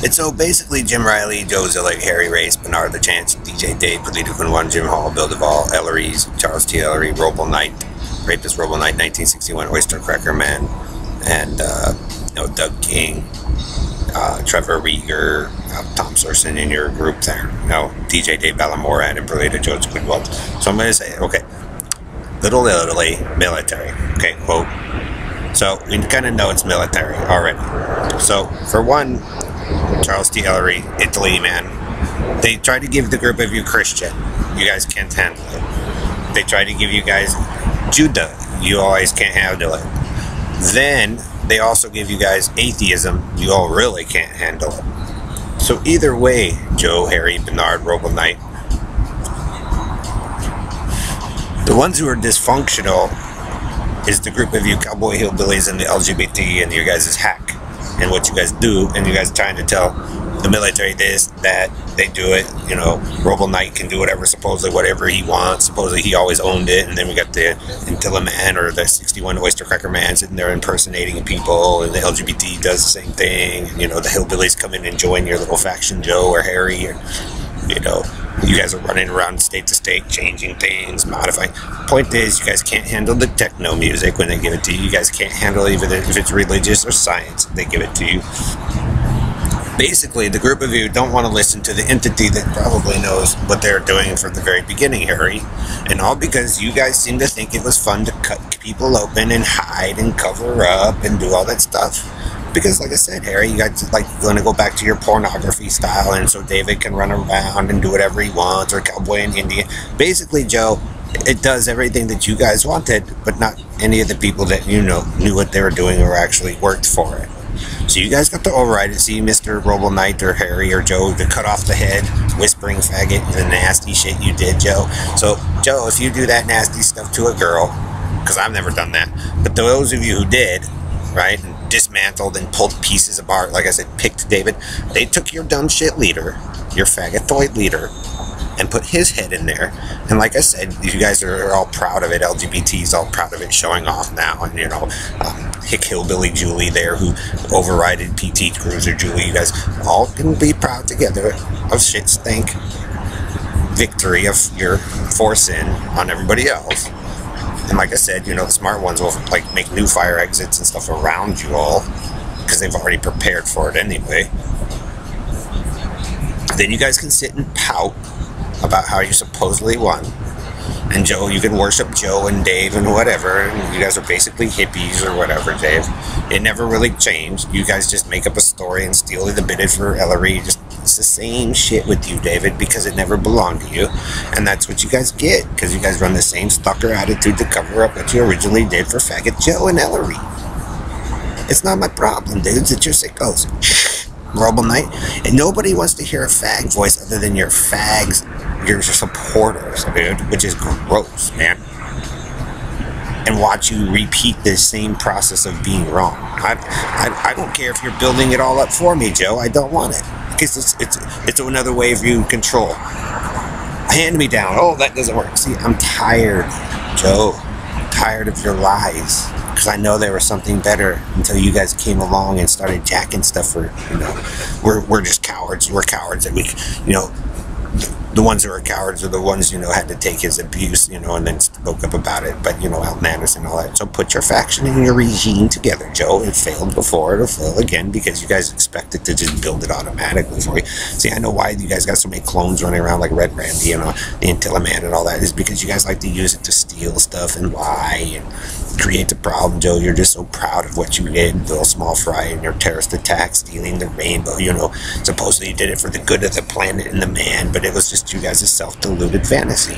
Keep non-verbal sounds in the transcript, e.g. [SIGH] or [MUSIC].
It's so basically Jim Riley, Joe Zillig, Harry Race, Bernard the Chance, DJ Dave, Polito One, Jim Hall, Bill Duvall, Ellery's, Charles T. Ellery, Roble Knight, Rapist Roble Knight, 1961, Oyster Cracker Man, and uh, you know, Doug King, uh, Trevor Rieger, uh, Tom Sorson in your group there. You know, DJ Dave Ballamora and Imperlated George Quidwell. So I'm going to say, okay, Little Italy, military. Okay, quote. So we kind of know it's military already. So for one, Charles T. Ellery, Italy, man. They try to give the group of you Christian. You guys can't handle it. They try to give you guys Judah. You always can't handle it. Then they also give you guys atheism. You all really can't handle it. So either way, Joe, Harry, Bernard, Roble Knight, the ones who are dysfunctional is the group of you cowboy hillbillies and the LGBT and your guys' is hack and what you guys do, and you guys trying to tell the military this, that, they do it. You know, Roble Knight can do whatever, supposedly whatever he wants. Supposedly he always owned it, and then we got the Antilla Man or the 61 Oyster Cracker Man sitting there impersonating people, and the LGBT does the same thing. You know, the hillbillies come in and join your little faction, Joe or Harry, or you know, you guys are running around state to state, changing things, modifying. Point is, you guys can't handle the techno music when they give it to you. You guys can't handle even if it's religious or science. They give it to you. Basically, the group of you don't want to listen to the entity that probably knows what they're doing from the very beginning, Harry. And all because you guys seem to think it was fun to cut people open and hide and cover up and do all that stuff because like I said, Harry, you guys like going to go back to your pornography style, and so David can run around and do whatever he wants, or Cowboy in India. Basically, Joe, it does everything that you guys wanted, but not any of the people that you know knew what they were doing or actually worked for it. So you guys got to override it. See Mr. Roble Knight or Harry or Joe to cut off the head, whispering faggot, the nasty shit you did, Joe. So, Joe, if you do that nasty stuff to a girl, because I've never done that, but those of you who did, right, dismantled and pulled pieces apart. Like I said, picked David. They took your dumb shit leader, your faggothoid leader, and put his head in there. And like I said, you guys are all proud of it. LGBT's all proud of it, showing off now. And you know, um, Hick Hillbilly Julie there, who overrided PT Cruiser Julie. You guys all can be proud together of shit stink victory of your force in on everybody else. And like I said, you know, the smart ones will like make new fire exits and stuff around you all because they've already prepared for it anyway. Then you guys can sit and pout about how you supposedly won. And Joe, you can worship Joe and Dave and whatever. And you guys are basically hippies or whatever, Dave. It never really changed. You guys just make up a story and steal the bidded for Ellery. Just it's the same shit with you, David, because it never belonged to you. And that's what you guys get, because you guys run the same stalker attitude to cover up what you originally did for Faggot Joe and Ellery. It's not my problem, dudes. It's your sickos. [LAUGHS] Roble Knight. And nobody wants to hear a fag voice other than your fags, your supporters, dude, which is gross, man. And watch you repeat the same process of being wrong. I, I, I don't care if you're building it all up for me, Joe. I don't want it because it's it's it's another way of you control. Hand me down. Oh, that doesn't work. See, I'm tired, Joe. I'm tired of your lies because I know there was something better until you guys came along and started jacking stuff for you know we're we're just cowards. We're cowards and we you know the ones who are cowards are the ones you know had to take his abuse, you know, and then spoke up about it. But you know, Anderson and all that. So put your faction and your regime together, Joe. It failed before; it'll fail again because you guys expect it to just build it automatically for you. See, I know why you guys got so many clones running around like Red Randy, you uh, know, the Antilla Man and all that is because you guys like to use it to steal stuff and lie and create the problem, Joe. You're just so proud of what you did, little small fry, and your terrorist attack, stealing the rainbow. You know, supposedly you did it for the good of the planet and the man, but it was just you guys' self deluded fantasy.